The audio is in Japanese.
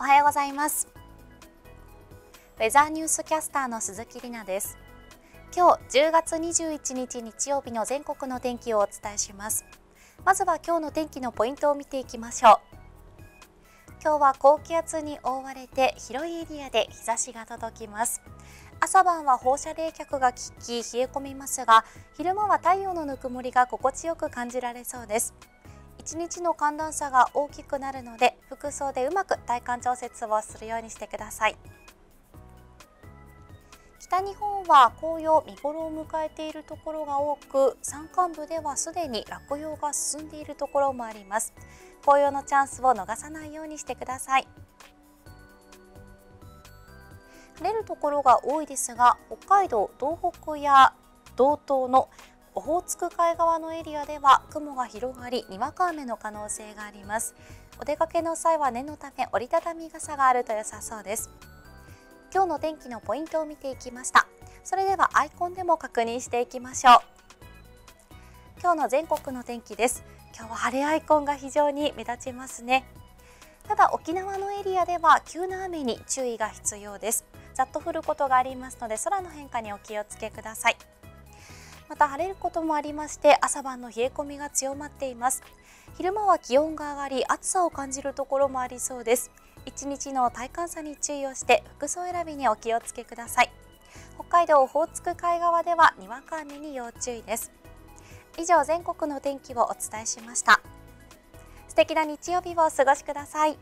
おはようございます。ウェザーニュースキャスターの鈴木里奈です。今日10月21日日曜日の全国の天気をお伝えします。まずは今日の天気のポイントを見ていきましょう。今日は高気圧に覆われて広いエリアで日差しが届きます。朝晩は放射冷却が効き冷え込みますが昼間は太陽のぬくもりが心地よく感じられそうです。1日の寒暖差が大きくなるので服装でうまく体感調節をするようにしてください。北日本は紅葉見頃を迎えているところが多く山間部ではすでに落葉が進んでいるところもあります。紅葉のチャンスを逃さないようにしてください。晴れるところが多いですが北海道東北や道東のオホーツク海側のエリアでは雲が広がりにわか雨の可能性があります。お出かけの際は念のため折りたたみ傘があると良さそうです。今日の天気のポイントを見ていきました。それではアイコンでも確認していきましょう。今日の全国の天気です。今日は晴れアイコンが非常に目立ちますね。ただ沖縄のエリアでは急な雨に注意が必要です。ざっと降ることがありますので空の変化にお気をつけください。また晴れることもありまして朝晩の冷え込みが強まっています。昼間は気温が上がり暑さを感じるところもありそうです。一日の体感差に注意をして服装選びにお気をつけください。北海道オホーツク海側ではにわか雨に要注意です。以上全国の天気をお伝えしました。素敵な日曜日をお過ごしください。